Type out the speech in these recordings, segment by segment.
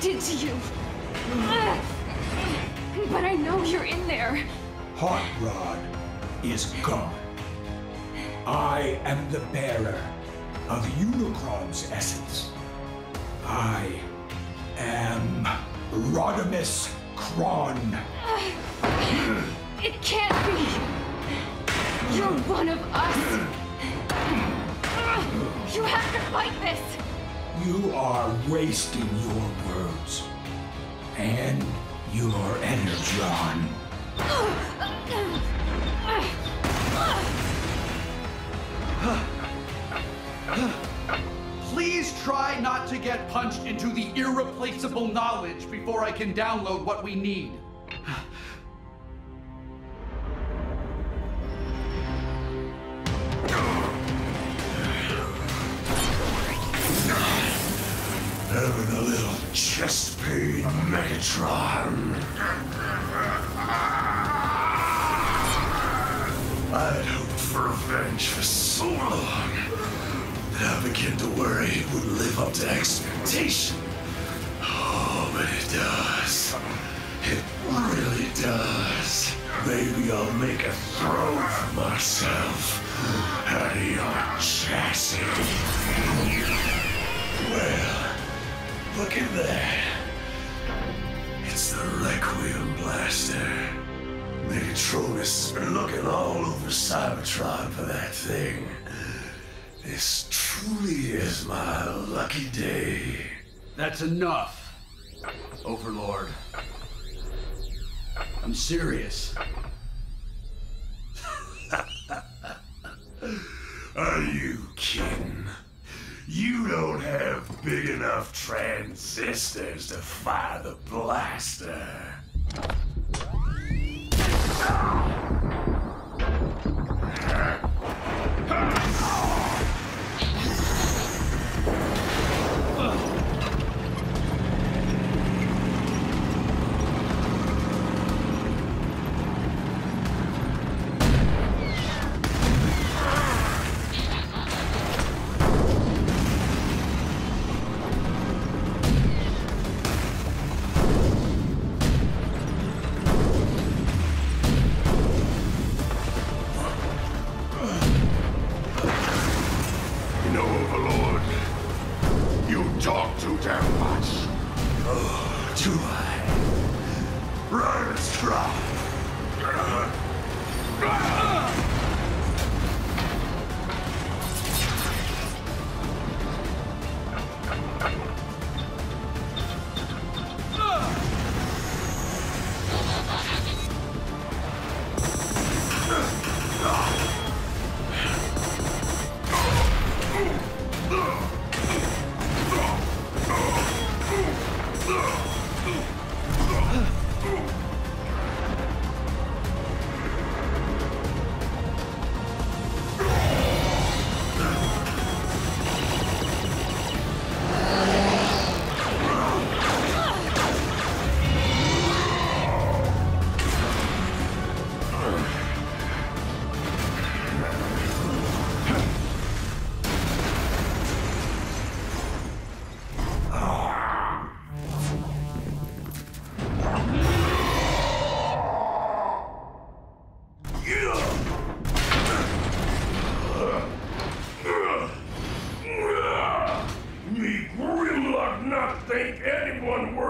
did to you. But I know you're in there. Hot Rod is gone. I am the bearer of Unicron's essence. I am Rodimus Kron. It can't be. You're one of us. You have to fight this. You are wasting your words and your energon. Please try not to get punched into the irreplaceable knowledge before I can download what we need. Chest pain, Megatron. I'd hoped for revenge for so long that I began to worry it would live up to expectation. Oh, but it does. It really does. Maybe I'll make a throne for myself out of your chassis. Look at that. It's the Requiem Blaster. Megatronus has been looking all over Cybertron for that thing. This truly is my lucky day. That's enough, Overlord. I'm serious. Are you kidding? You don't have big enough transistors to fire the blaster. You know, Overlord, you talk too damn much. Oh, do I? Right, let's try. Me Grimlock not think anyone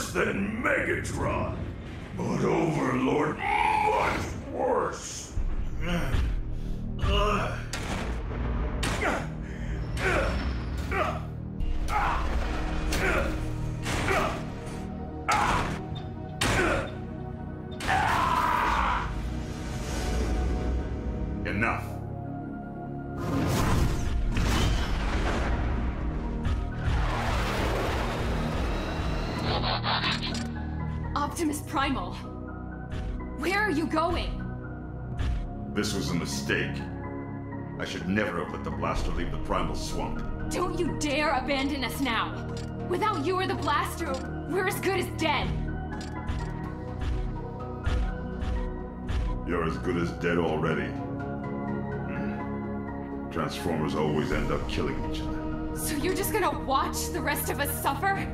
worse than Megatron. But Overlord much worse. Primal. Where are you going? This was a mistake. I should never have let the blaster leave the primal swamp. Don't you dare abandon us now. Without you or the blaster, we're as good as dead. You're as good as dead already. Hmm. Transformers always end up killing each other. So you're just gonna watch the rest of us suffer?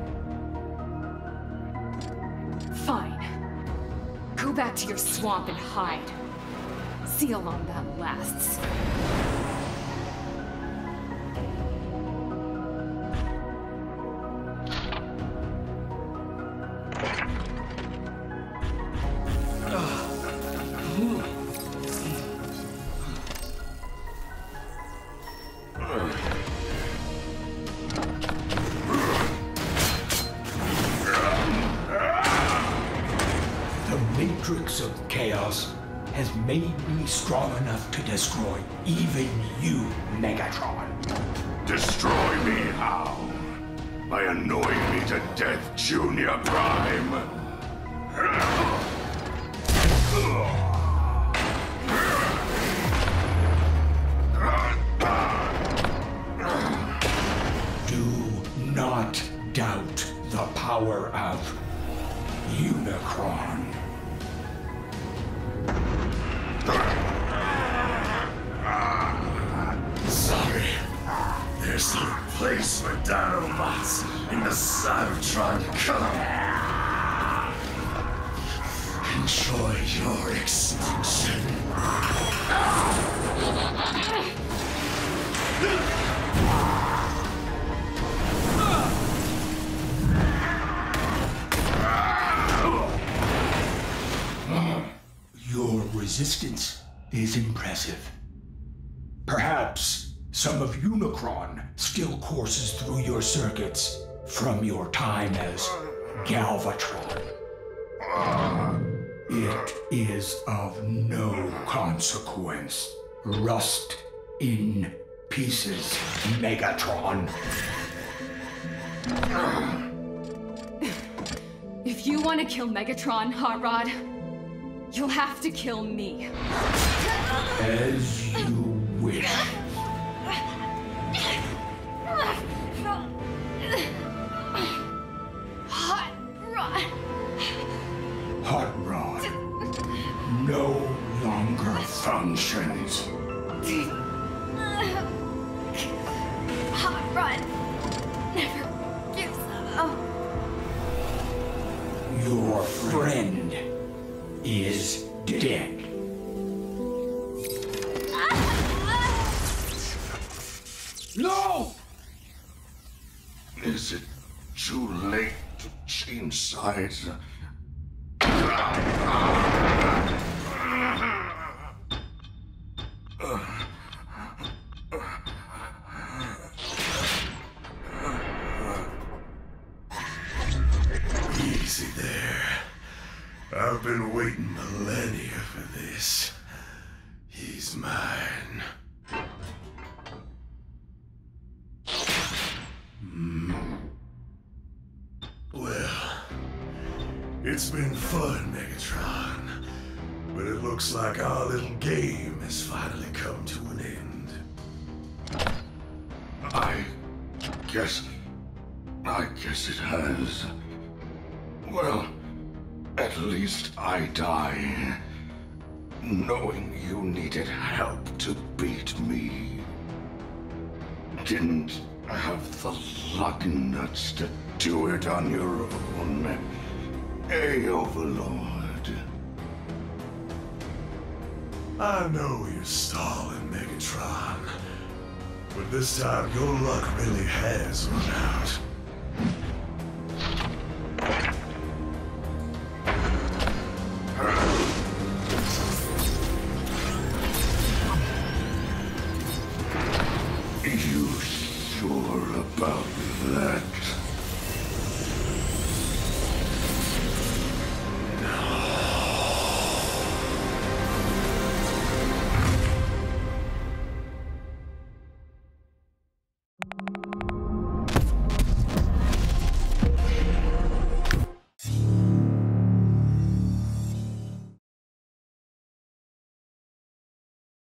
Fine. Go back to your swamp and hide. See how long that lasts. Me strong enough to destroy even you, Megatron. Destroy me how? By annoying me to death, Junior Prime. Do not doubt the power of Unicron. Sorry. There's no place for Dinobots in the Cybertron colony. Enjoy your extinction. Your resistance is impressive. Perhaps some of Unicron still courses through your circuits from your time as Galvatron. It is of no consequence. Rust in pieces, Megatron. If you want to kill Megatron, Hot Rod, you'll have to kill me. As you wish. Hot Rod. Hot Rod no longer functions. No! Is it too late to change sides? Easy there. I've been waiting millennia for this. He's mine. It's been fun, Megatron. But it looks like our little game has finally come to an end. I guess. I guess it has. Well, at least I die. Knowing you needed help to beat me. Didn't have the luck nuts to do it on your own. A Overlord. I know you're stalling, Megatron. But this time your luck really has run out.